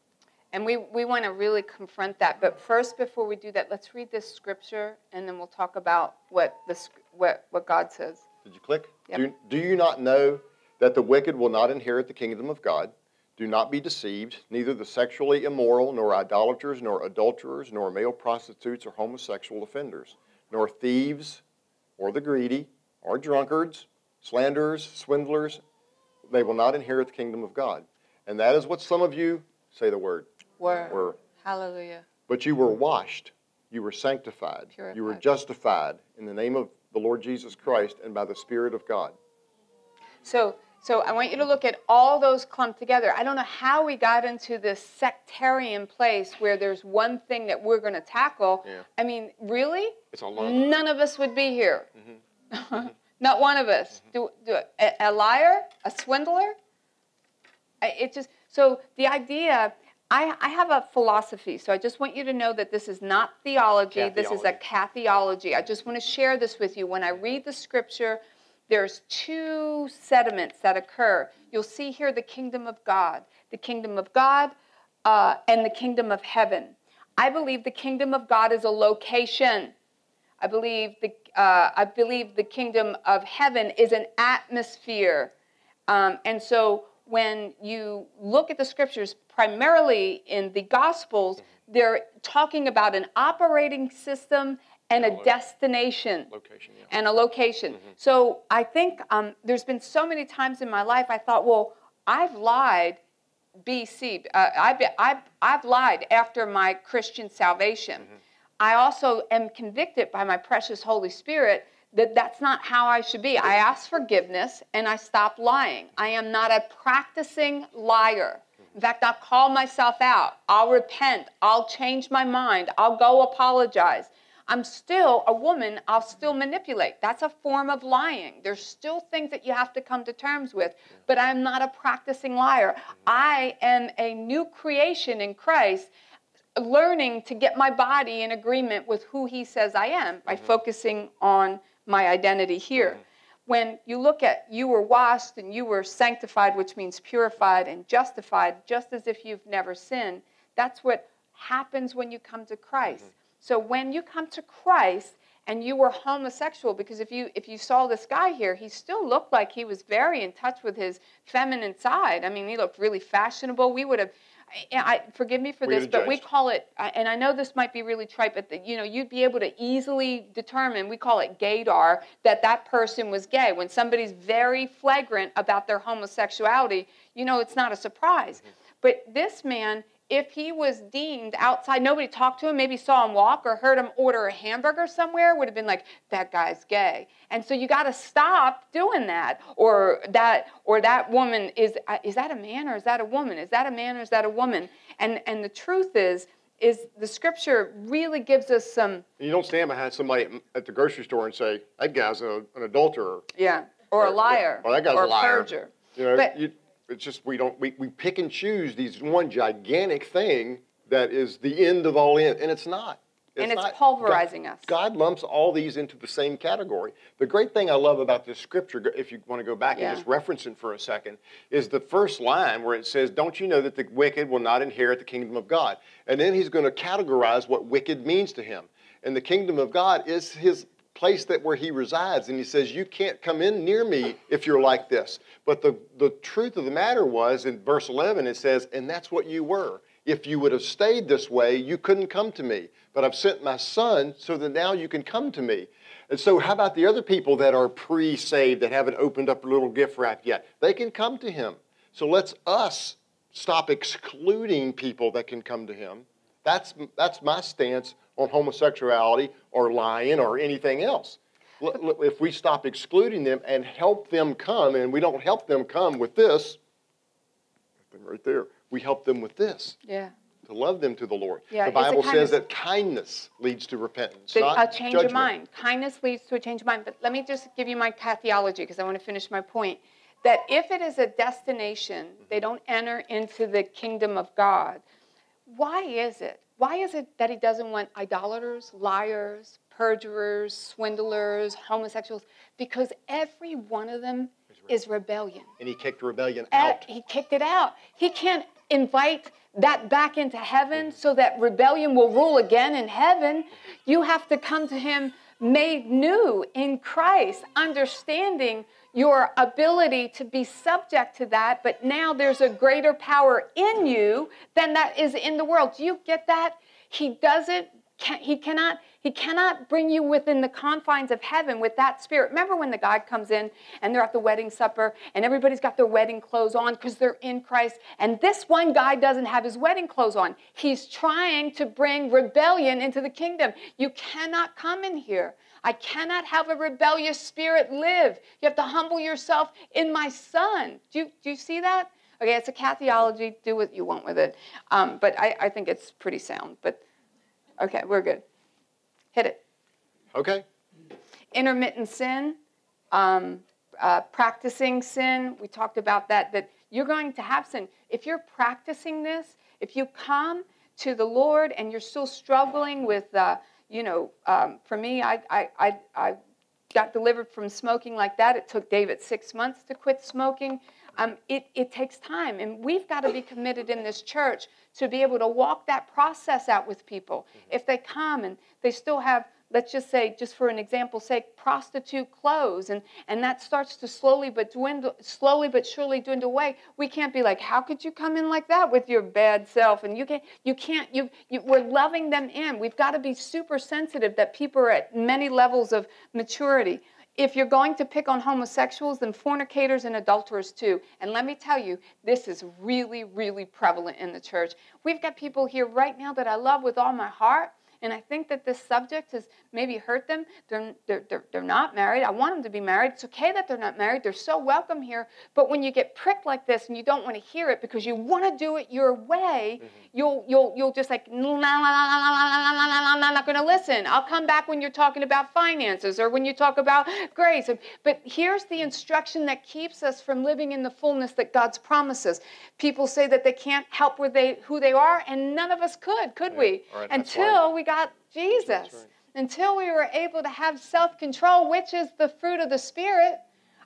And we, we want to really confront that. But first, before we do that, let's read this scripture, and then we'll talk about what the what what God says. Did you click? Yep. Do, do you not know that the wicked will not inherit the kingdom of God? Do not be deceived. Neither the sexually immoral, nor idolaters, nor adulterers, nor male prostitutes or homosexual offenders, nor thieves, or the greedy, or drunkards, slanderers, swindlers, they will not inherit the kingdom of God. And that is what some of you say the word. Word. Were. Hallelujah. But you were washed, you were sanctified, you were justified in the name of the Lord Jesus Christ and by the Spirit of God. So, so I want you to look at all those clumped together. I don't know how we got into this sectarian place where there's one thing that we're going to tackle. Yeah. I mean, really? It's a lump. None of us would be here. Mm-hmm. Not one of us. Do, do a, a liar, a swindler. It just so the idea. I, I have a philosophy, so I just want you to know that this is not theology. This is a cathyology. I just want to share this with you. When I read the scripture, there's two sediments that occur. You'll see here the kingdom of God, the kingdom of God, uh, and the kingdom of heaven. I believe the kingdom of God is a location. I believe the uh, I believe the kingdom of heaven is an atmosphere, um, and so when you look at the scriptures, primarily in the Gospels, they're talking about an operating system and a destination Location, yeah. and a location. Mm-hmm. So I think um, there's been so many times in my life I thought, well, I've lied. BC, uh, I've, I've, I've lied after my Christian salvation. Mm-hmm. I also am convicted by my precious Holy Spirit that that's not how I should be. I ask forgiveness and I stop lying. I am not a practicing liar. In fact, I'll call myself out. I'll repent. I'll change my mind. I'll go apologize. I'm still a woman, I'll still manipulate. That's a form of lying. There's still things that you have to come to terms with, but I'm not a practicing liar. I am a new creation in Christ, learning to get my body in agreement with who He says I am by mm-hmm. focusing on my identity here. Mm-hmm. When you look at you were washed and you were sanctified, which means purified and justified, just as if you've never sinned, that's what happens when you come to Christ. Mm-hmm. So when you come to Christ and you were homosexual, because if you if you saw this guy here, he still looked like he was very in touch with his feminine side. I mean, he looked really fashionable. We would have. I, I forgive me for this, but we call it, and I know this might be really trite, but the, you know, you'd be able to easily determine. We call it gaydar that that person was gay. When somebody's very flagrant about their homosexuality, you know, it's not a surprise. But this man, if he was deemed outside, nobody talked to him, maybe saw him walk or heard him order a hamburger somewhere, would have been like, that guy's gay. And so you got to stop doing that. Or that, or that woman is, uh, is that a man or is that a woman? Is that a man or is that a woman? And and the truth is, is the scripture really gives us some, you don't stand behind somebody at- the grocery store and say, that guy's a- an adulterer. yeah, or a Or, yeah, liar, or that guy's or a liar. perjure. You know, But- you, it's just we don't we, we pick and choose these one gigantic thing that is the end of all end, and it's not. And it's not. pulverizing God, us. God lumps all these into the same category. The great thing I love about this scripture, if you want to go back Yeah. and just reference it for a second, is the first line where it says, "Don't you know that the wicked will not inherit the kingdom of God?" And then he's going to categorize what wicked means to him. And the kingdom of God is his place that where he resides and he says you can't come in near me if you're like this. But the, the truth of the matter was in verse 11 it says and that's what you were. If you would have stayed this way you couldn't come to me. But i've sent my son so that now you can come to me. And so how about the other people that are pre-saved that haven't opened up a little gift wrap yet? They can come to him. So let's us stop excluding people that can come to him that's, that's my stance on homosexuality or lying or anything else. If we stop excluding them and help them come, and we don't help them come with this, right there, we help them with this Yeah. to love them to the Lord. Yeah, the Bible says that kindness leads to repentance, The- a change judgment. of mind. Kindness leads to a change of mind. But let me just give you my theology because I want to finish my point. That if it is a destination, they mm-hmm. don't enter into the kingdom of God. Why is it? Why is it that he doesn't want idolaters, liars, perjurers, swindlers, homosexuals? Because every one of them is rebellion. And he kicked rebellion out. He kicked it out. He can't invite that back into heaven so that rebellion will rule again in heaven. You have to come to him made new in Christ, understanding your ability to be subject to that, but now there's a greater power in you than that is in the world. Do you get that? He doesn't can, he cannot he cannot bring you within the confines of heaven with that spirit. Remember when the guy comes in and they're at the wedding supper and everybody's got their wedding clothes on because they're in Christ and this one guy doesn't have his wedding clothes on. He's trying to bring rebellion into the kingdom. You cannot come in here. I cannot have a rebellious spirit live. You have to humble yourself in my son. Do you, do you see that? Okay, it's a cat theology. Do what you want with it. Um, but I, I think it's pretty sound. But okay, we're good. Hit it. Okay? Intermittent sin, um, uh, practicing sin. We talked about that, that you're going to have sin. If you're practicing this, if you come to the Lord and you're still struggling with, uh, you know, um, for me, I, I, I, I got delivered from smoking like that. It took David six months to quit smoking. Um, it, it takes time, and we've got to be committed in this church to be able to walk that process out with people. If they come and they still have let's just say, just for an example's sake, prostitute clothes, and, and that starts to slowly but dwindle, slowly but surely dwindle away. We can't be like, how could you come in like that with your bad self? And you can't, you can't, you, you we're loving them in. We've got to be super sensitive that people are at many levels of maturity. If you're going to pick on homosexuals, then fornicators and adulterers too. And let me tell you, this is really, really prevalent in the church. We've got people here right now that I love with all my heart and I think that this subject has maybe hurt them. They're, they're, they're, they're not married. I want them to be married. It's okay that they're not married. They're so welcome here. But when you get pricked like this and you don't want to hear it because you want to do it your way, mm-hmm. you'll, you'll, you'll just like, I'm not going to listen. I'll come back when you're talking about finances or when you talk about grace. But here's the instruction that keeps us from living in the fullness that God's promises. People say that they can't help where they, who they are, and none of us could, could yeah. we? Right, Until we got got Jesus. Right. Until we were able to have self control, which is the fruit of the Spirit.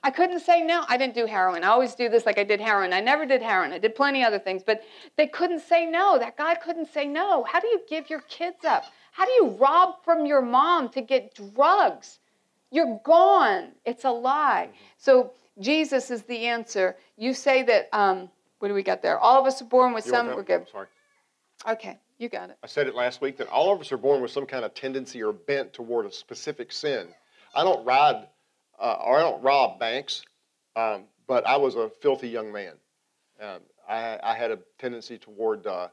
I couldn't say no. I didn't do heroin. I always do this like I did heroin. I never did heroin. I did plenty other things, but they couldn't say no. That guy couldn't say no. How do you give your kids up? How do you rob from your mom to get drugs? You're gone. It's a lie. So Jesus is the answer. You say that. Um, what do we got there? All of us are born with you some. We're good. Sorry. Okay. You got it. I said it last week that all of us are born with some kind of tendency or bent toward a specific sin. I don't ride uh, or I don't rob banks, um, but I was a filthy young man. Um, I, I, had a tendency toward, uh,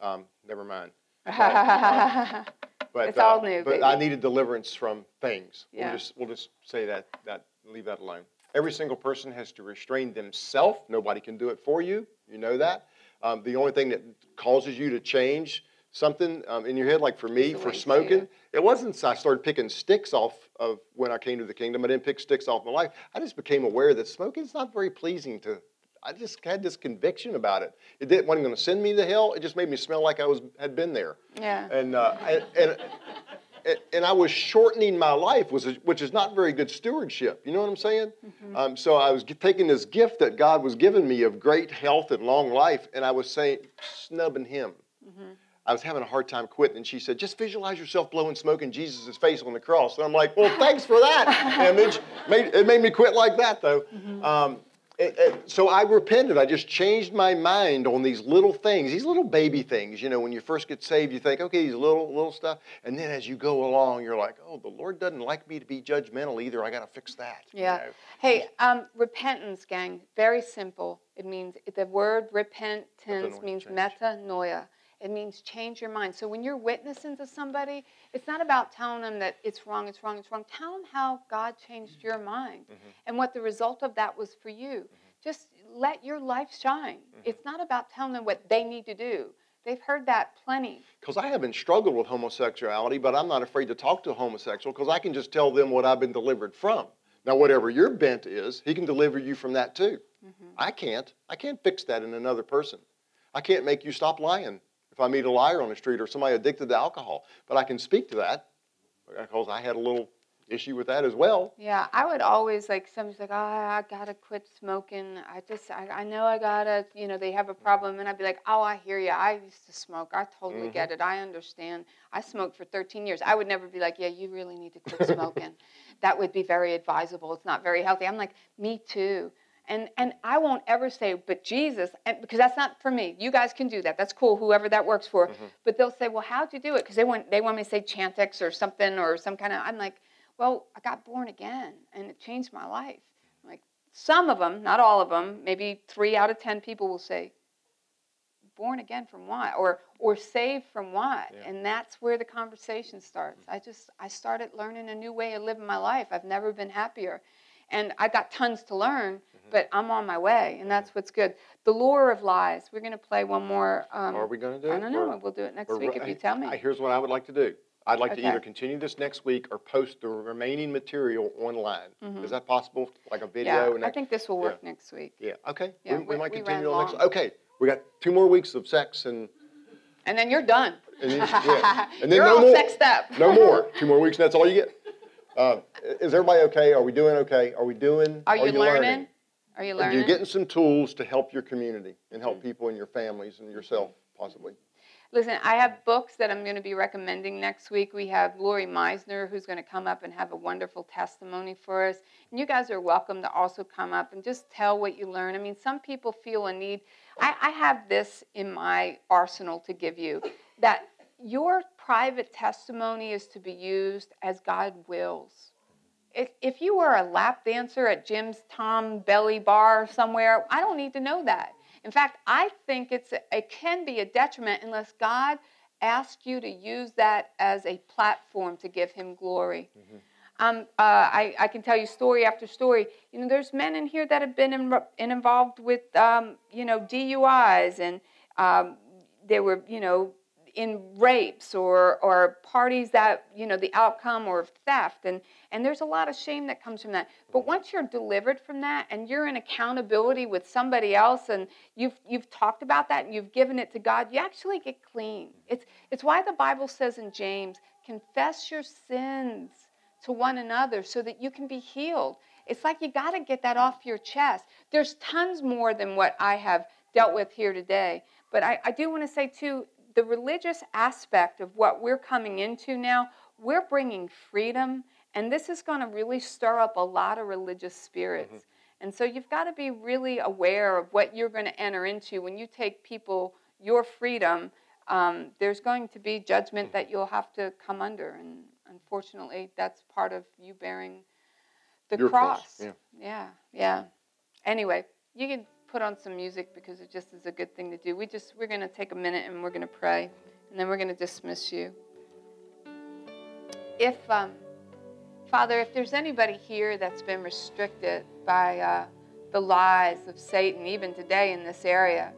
um, never mind. Uh, but it's all new. But baby. I needed deliverance from things. Yeah. We'll just we'll just say that that leave that alone. Every single person has to restrain themselves. Nobody can do it for you. You know that. Um, the only thing that causes you to change something um, in your head, like for me, for smoking, it wasn't I started picking sticks off of when I came to the kingdom. I didn't pick sticks off my life. I just became aware that smoking is not very pleasing to. I just had this conviction about it. It didn't wasn't going to send me to hell. It just made me smell like I was had been there. Yeah. And uh, and, and and I was shortening my life, which is not very good stewardship. You know what I'm saying? Mm-hmm. Um, so I was taking this gift that God was giving me of great health and long life, and I was saying, snubbing Him. Mm-hmm. I was having a hard time quitting, and she said, "Just visualize yourself blowing smoke in Jesus' face on the cross." And I'm like, "Well, thanks for that." image." it made, it made me quit like that, though. Mm-hmm. Um, so I repented. I just changed my mind on these little things, these little baby things. You know, when you first get saved, you think, okay, these little little stuff, and then as you go along, you're like, oh, the Lord doesn't like me to be judgmental either. I got to fix that. Yeah. You know? Hey, um, repentance, gang. Very simple. It means the word repentance means metanoia. It means change your mind. So when you're witnessing to somebody, it's not about telling them that it's wrong, it's wrong, it's wrong. Tell them how God changed your mind mm-hmm. and what the result of that was for you. Mm-hmm. Just let your life shine. Mm-hmm. It's not about telling them what they need to do. They've heard that plenty. Because I haven't struggled with homosexuality, but I'm not afraid to talk to a homosexual because I can just tell them what I've been delivered from. Now, whatever your bent is, he can deliver you from that too. Mm-hmm. I can't. I can't fix that in another person. I can't make you stop lying if I meet a liar on the street or somebody addicted to alcohol. But I can speak to that because I had a little issue with that as well. Yeah, I would always like somebody's like, oh, I gotta quit smoking. I just, I, I know I gotta, you know, they have a problem, and I'd be like, oh, I hear you. I used to smoke. I totally mm-hmm. get it. I understand. I smoked for 13 years. I would never be like, yeah, you really need to quit smoking. that would be very advisable. It's not very healthy. I'm like, me too. And, and I won't ever say, but Jesus, and, because that's not for me. You guys can do that. That's cool, whoever that works for. Mm-hmm. But they'll say, well, how'd you do it? Because they want, they want me to say Chantix or something or some kind of, I'm like, well, I got born again and it changed my life. Like some of them, not all of them, maybe three out of 10 people will say, born again from what? Or, or saved from what? Yeah. And that's where the conversation starts. Mm-hmm. I just, I started learning a new way of living my life. I've never been happier. And I've got tons to learn but I'm on my way, and that's what's good. The lure of lies. We're going to play one more. Um, Are we going to do? I don't know. Or, we'll do it next week if you tell me. Here's what I would like to do. I'd like okay. to either continue this next week or post the remaining material online. Mm-hmm. Is that possible? Like a video? Yeah, I think this will work yeah. next week. Yeah. Okay. Yeah, we, we, we might continue on next. Okay. We got two more weeks of sex and. And then you're done. And then, yeah. and then you're no all more. sexed up. no more. Two more weeks, and that's all you get. Uh, is everybody okay? Are we doing okay? Are we doing? Are you learning? Are you Are learning? you getting some tools to help your community and help people in your families and yourself, possibly? Listen, I have books that I'm going to be recommending next week. We have Lori Meisner, who's going to come up and have a wonderful testimony for us. And you guys are welcome to also come up and just tell what you learn. I mean, some people feel a need. I, I have this in my arsenal to give you that your private testimony is to be used as God wills. If, if you were a lap dancer at Jim's Tom Belly Bar somewhere, I don't need to know that. In fact, I think it's it can be a detriment unless God asks you to use that as a platform to give Him glory. Mm-hmm. Um, uh, I, I can tell you story after story. You know, there's men in here that have been in, in involved with um, you know DUIs and um, they were you know in rapes or or parties that you know the outcome or theft. And and there's a lot of shame that comes from that. But once you're delivered from that and you're in accountability with somebody else and you've you've talked about that and you've given it to God you actually get clean. It's it's why the bible says in James confess your sins to one another so that you can be healed. It's like you got to get that off your chest. There's tons more than what I have dealt with here today. But I, I do want to say too the religious aspect of what we're coming into now, we're bringing freedom, and this is going to really stir up a lot of religious spirits. Mm-hmm. And so you've got to be really aware of what you're going to enter into when you take people your freedom. Um, there's going to be judgment that you'll have to come under, and unfortunately, that's part of you bearing the cross. cross, yeah. yeah, yeah. Anyway, you can put on some music because it just is a good thing to do. We just we're going to take a minute and we're going to pray, and then we're going to dismiss you. If um, Father, if there's anybody here that's been restricted by uh, the lies of Satan, even today in this area,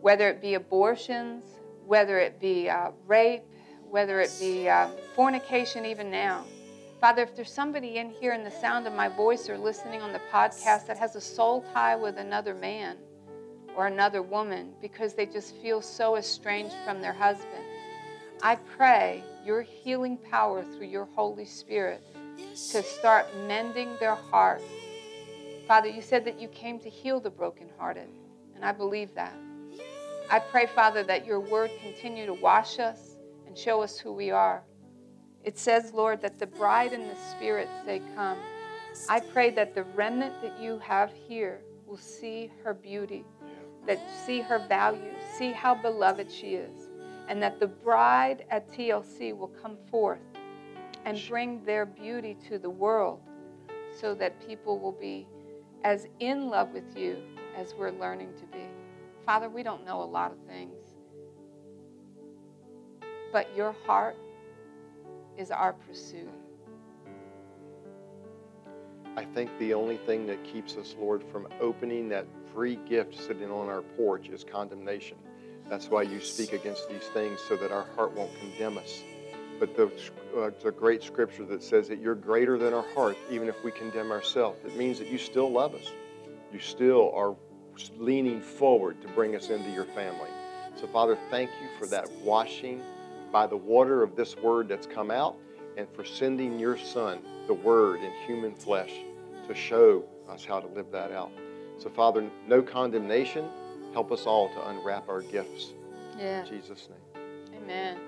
whether it be abortions, whether it be uh, rape, whether it be uh, fornication, even now. Father, if there's somebody in here in the sound of my voice or listening on the podcast that has a soul tie with another man or another woman because they just feel so estranged from their husband, I pray your healing power through your Holy Spirit to start mending their heart. Father, you said that you came to heal the brokenhearted, and I believe that. I pray, Father, that your word continue to wash us and show us who we are. It says, Lord, that the bride and the Spirit say, Come. I pray that the remnant that you have here will see her beauty, that see her value, see how beloved she is, and that the bride at TLC will come forth and bring their beauty to the world so that people will be as in love with you as we're learning to be. Father, we don't know a lot of things, but your heart is our pursuit. I think the only thing that keeps us, Lord, from opening that free gift sitting on our porch is condemnation. That's why you speak against these things so that our heart won't condemn us. But the, uh, the great scripture that says that you're greater than our heart, even if we condemn ourselves. It means that you still love us. You still are leaning forward to bring us into your family. So, Father, thank you for that washing by the water of this word that's come out and for sending your Son, the Word in human flesh, to show us how to live that out. So, Father, no condemnation. Help us all to unwrap our gifts. Yeah. In Jesus' name. Amen.